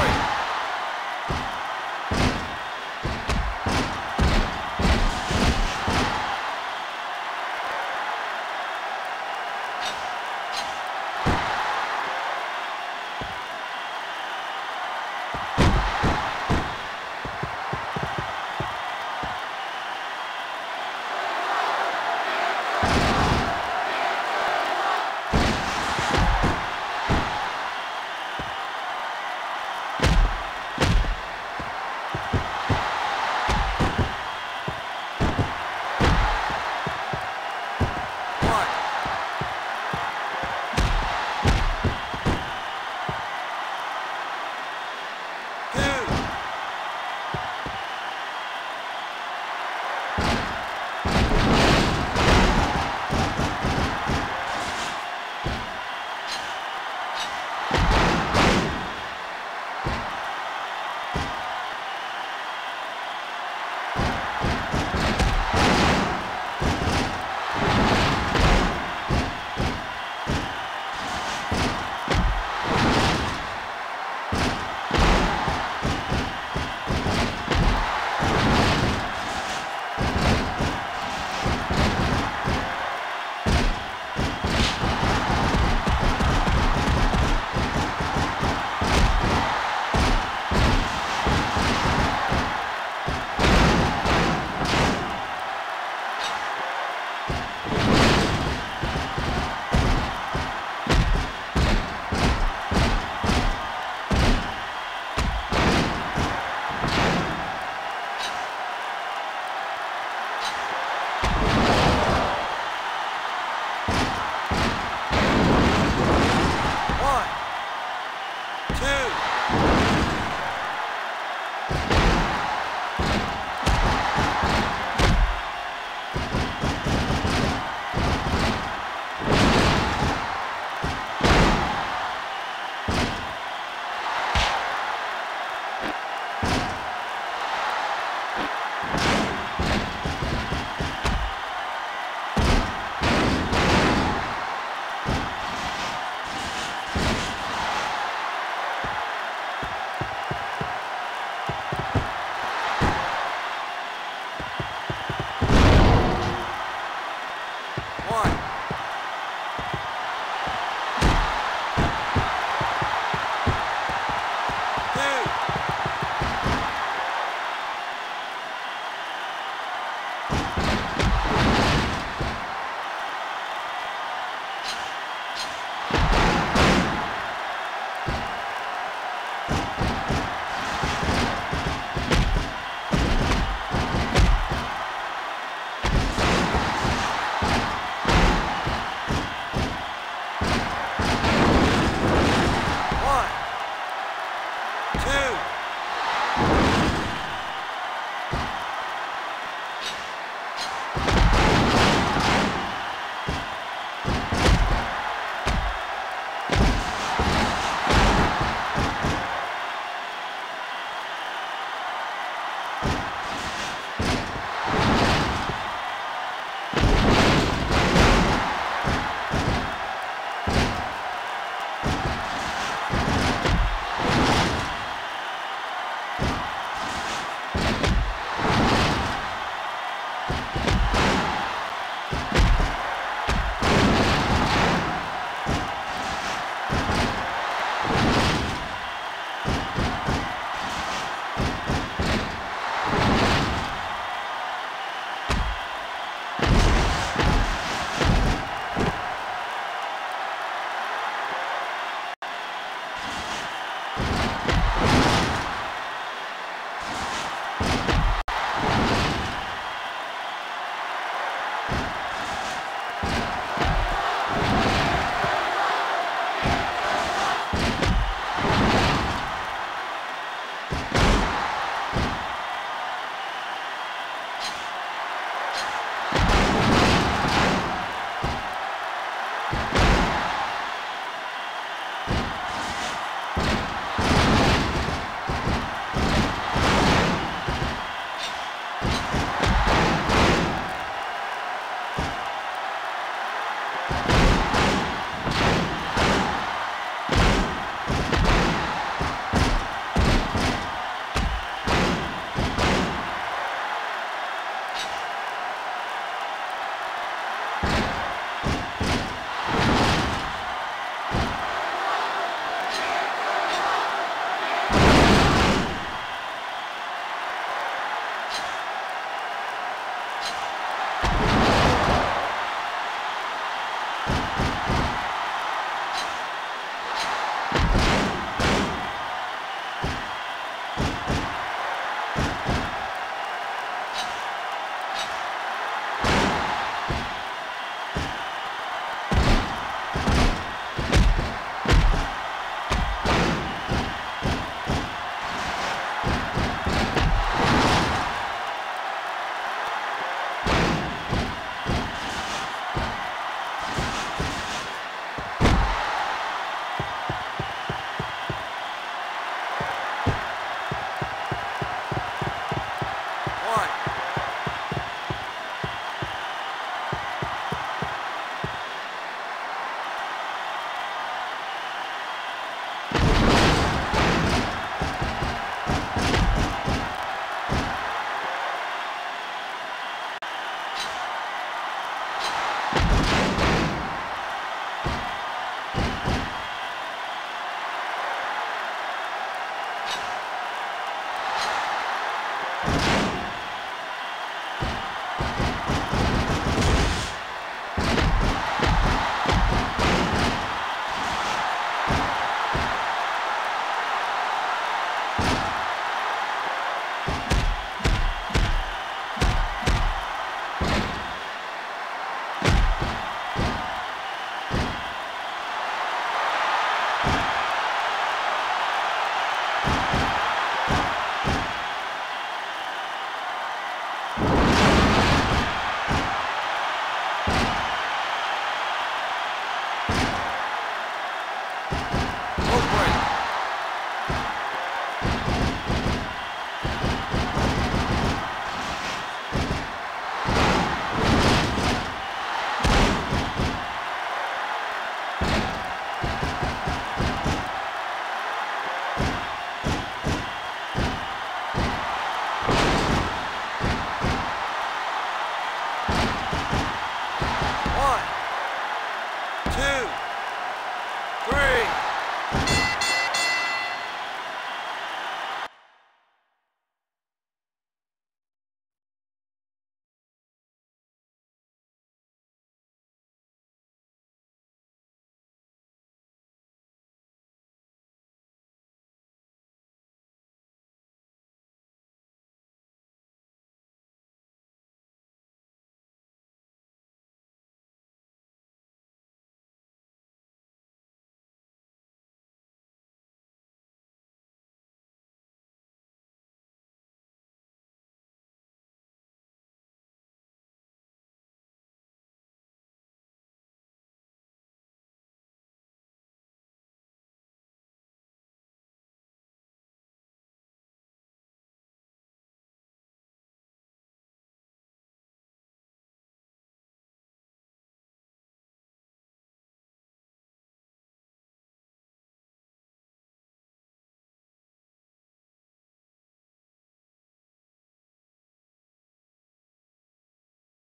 three.